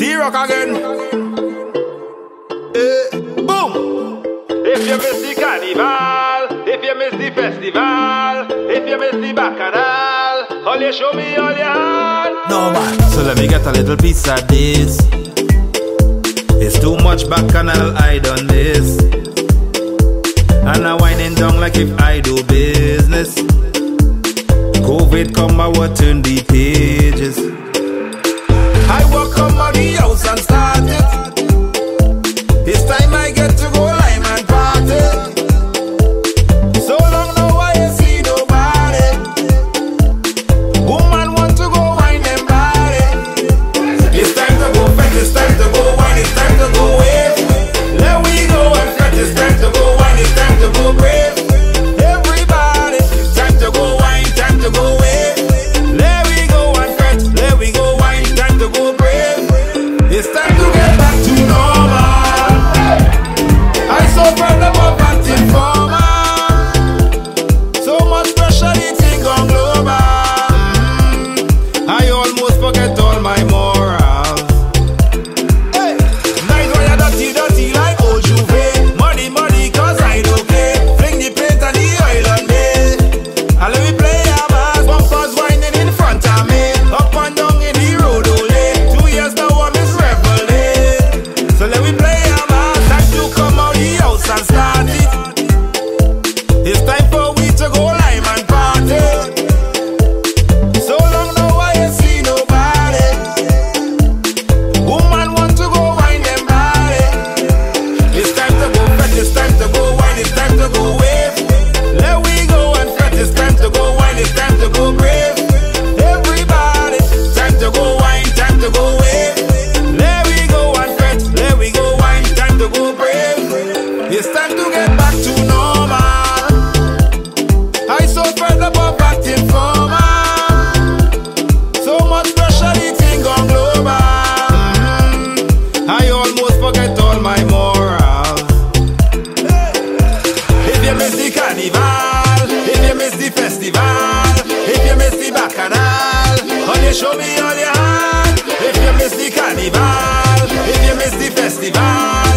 T-Rock again. Eh, boom! If you miss the carnival, if you miss the festival, if you miss the bacchanal, all you show me all your hand. No man. So let me get a little piece of this. It's too much bacchanal, I done this. And I'm winding down like if I do business. COVID come, I will turn the page. carnival. If you miss the festival If you miss the bacchanal On show me all your hand If you miss the carnival. If you miss the festival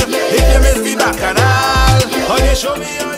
If you miss the bacchanal On you show me all your